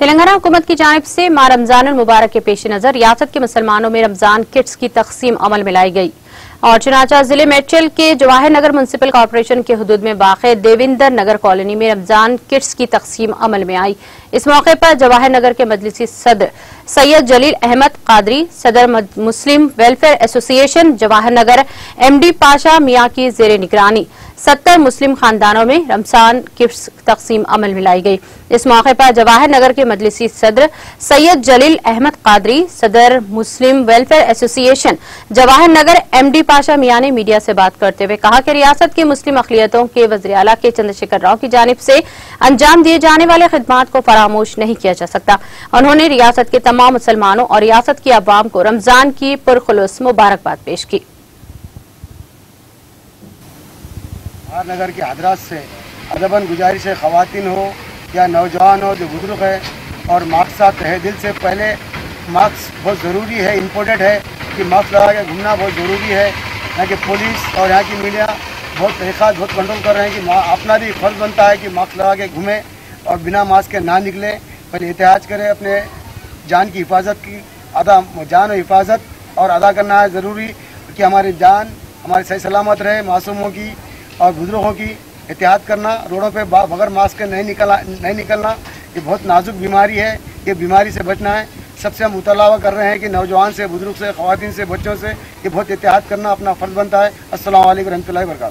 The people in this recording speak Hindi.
तेलंगाना हुकूमत की जानब से माँ रमज़ान मुबारक के पेश नज़र रियासत के मुसलमानों में रमज़ान किट्स की तकसीम अमल में लाई गई। और चुनाचा ज़िले मेटल के जवाहर नगर म्यूनसिपल कॉरपोरेशन के हदूद में वाक़ देविंदर नगर कॉलोनी में रमज़ान किट्स की तकसीम अमल में आई। इस मौके पर जवाहर नगर के मजलिसी सदर सैयद जलील अहमद कादरी, सदर Muslim welfare association Jawahar Nagar MD Pasha Miyan की जेर निगरानी, सत्तर मुस्लिम खानदानों में रमज़ान किट्स तकसीम अमल में लाई गई। इस मौके पर जवाहर नगर के मजलिसी सदर सैयद जलील अहमद कादरी, सदर Muslim welfare association Jawahar Nagar MD Pasha Miyan ने मीडिया से बात करते हुए कहा कि रियासत की मुस्लिम अखिलियतों के वजी अला के चंद्रशेखर राव की जानब से अंजाम दिए जाने वाले खदमात को फरामोश नहीं किया जा सकता। उन्होंने रियासत के तमाम मुसलमानों और रियासत की अवाम को रमज़ान की पुरखलूस मुबारकबाद पेश की। नगर के हजरात से अदबन गुजारिश है ख़वान हो या नौजवान हो, जो बुज़ुर्ग है और मास्क साथ रहे दिल से पहले मास्क बहुत ज़रूरी है, इम्पोर्टेंट है। कि मास्क लगा के घूमना बहुत ज़रूरी है। यहाँ की पुलिस और यहाँ की मीडिया बहुत तहक़ात बहुत कंट्रोल कर रहे हैं कि अपना भी फ़र्ज़ बनता है कि मास्क लगा के घूमें और बिना मास्क के ना निकले। पहले एहतियात करें अपने जान की हिफाजत की, अदा, जान और हिफाजत और अदा करना है ज़रूरी कि हमारी जान, हमारी सही सलामत रहे, मासूमों की और बुज़ुर्गों की एहतियात करना। रोडों पे बगैर मास्क के नहीं निकला, नहीं निकलना, ये बहुत नाजुक बीमारी है। ये बीमारी से बचना है। सबसे हम मुतलावा कर रहे हैं कि नौजवान से, बुज़ुर्ग से खुवान से, बच्चों से ये बहुत एहतियात करना अपना फ़र्ज़ बनता है। असल वरहमल वर्का